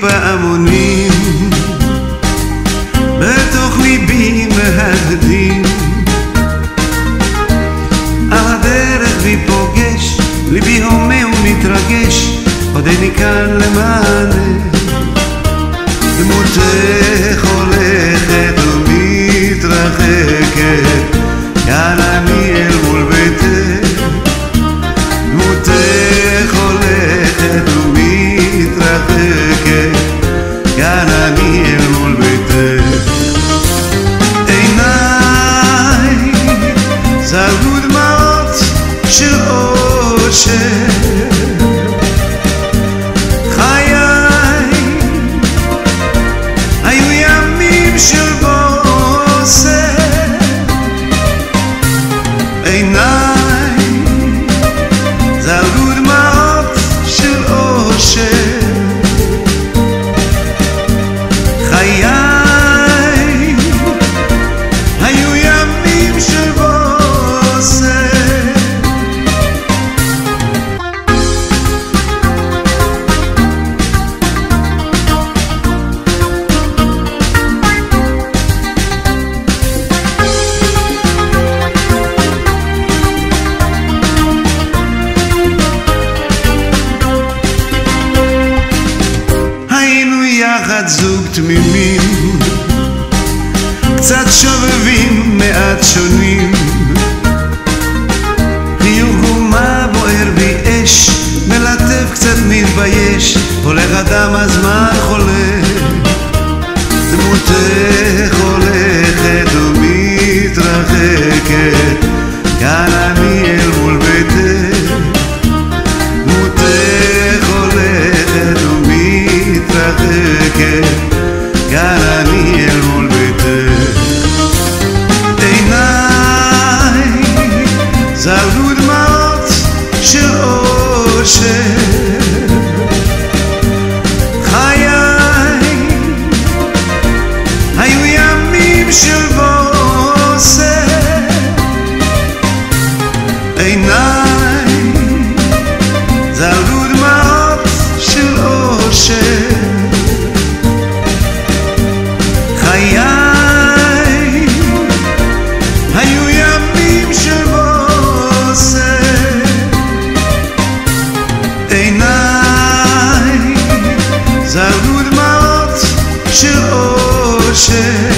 פעמונים בתוך ליבי מהדהדים על הדרך בי פוגש, ליבי הומה ומתרגש עוד איני כאן למענה דמותך הולכת ומתרחקת אושר חיי היו ימים של יחד זוג תמימים. קצת שובבים, מעט שונים. חיוך ומה בוער בי אש מלטף קצת מתבייש הולך אדם הזמן חולף דמותך הולכת ומתרחקת של בוסר עיניי זלגו דמעות של אושר חיי היו ימים של בוסר עיניי זלגו דמעות של אושר